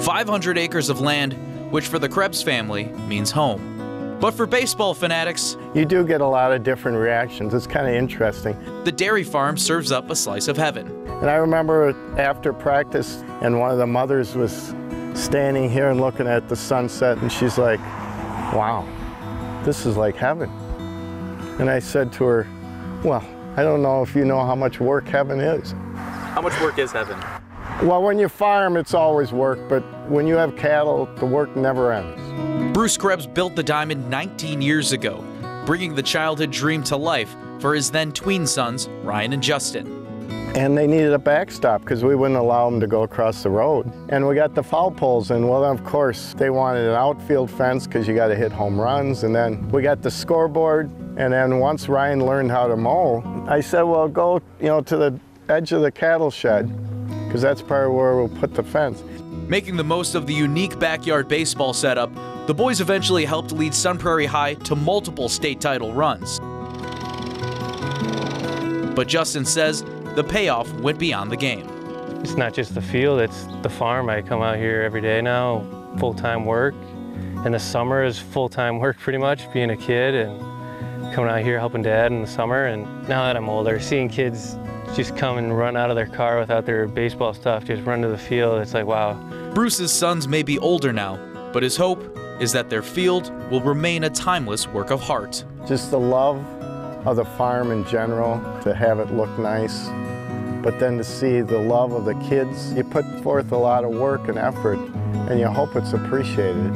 500 acres of land, which for the Krebs family means home. But for baseball fanatics, You do get a lot of different reactions. It's kind of interesting. the dairy farm serves up a slice of heaven. And I remember after practice, and one of the mothers was standing here and looking at the sunset, and she's like, wow, this is like heaven. And I said to her, well, I don't know if you know how much work heaven is. How much work is heaven? Well, when you farm, it's always work, but when you have cattle, the work never ends. Bruce Krebs built the diamond 19 years ago, bringing the childhood dream to life for his then tween sons, Ryan and Justin. And they needed a backstop because we wouldn't allow them to go across the road. And we got the foul poles and Well, of course, they wanted an outfield fence because you got to hit home runs. And then we got the scoreboard. And then once Ryan learned how to mow, I said, well, go, you know, to the edge of the cattle shed because that's probably where we'll put the fence. Making the most of the unique backyard baseball setup, the boys eventually helped lead Sun Prairie High to multiple state title runs. But Justin says the payoff went beyond the game. It's not just the field, it's the farm. I come out here every day now, full-time work. And the summer is full-time work pretty much, being a kid and coming out here helping dad in the summer. And now that I'm older, seeing kids just come and run out of their car without their baseball stuff, just run to the field, it's like, wow. Bruce's sons may be older now, but his hope is that their field will remain a timeless work of art. Just the love of the farm in general, to have it look nice. But then to see the love of the kids, you put forth a lot of work and effort, and you hope it's appreciated.